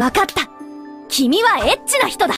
わかった。君はエッチな人だ。